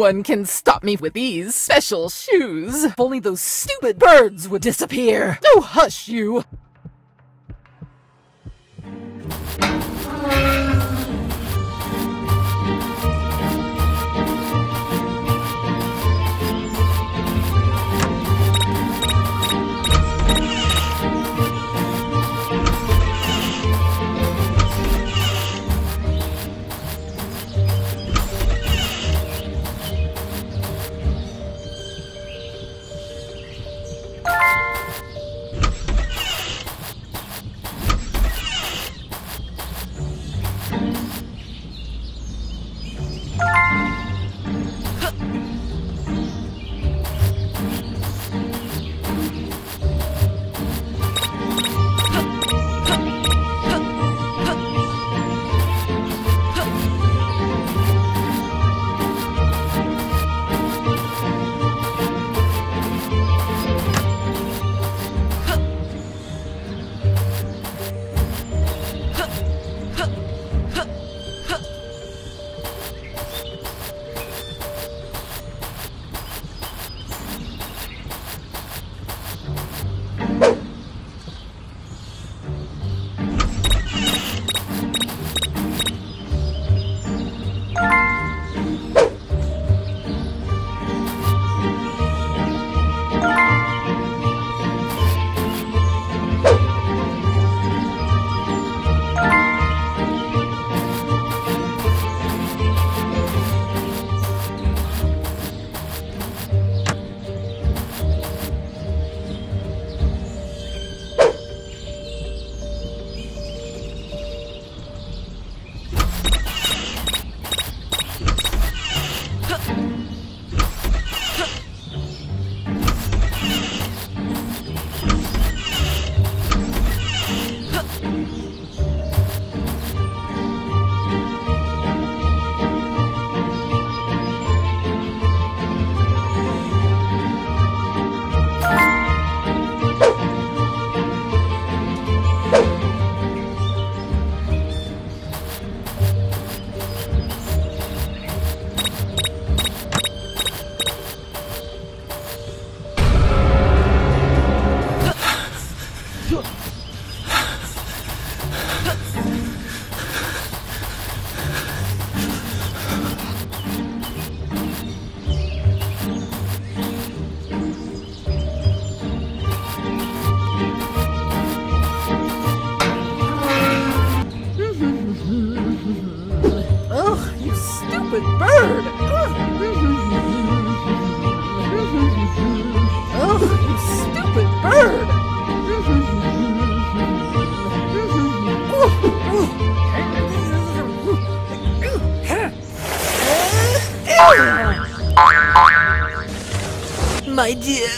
one can stop me with these special shoes. If only those stupid birds would disappear. Oh, hush you. Bird! Ugh, you stupid bird! My dear,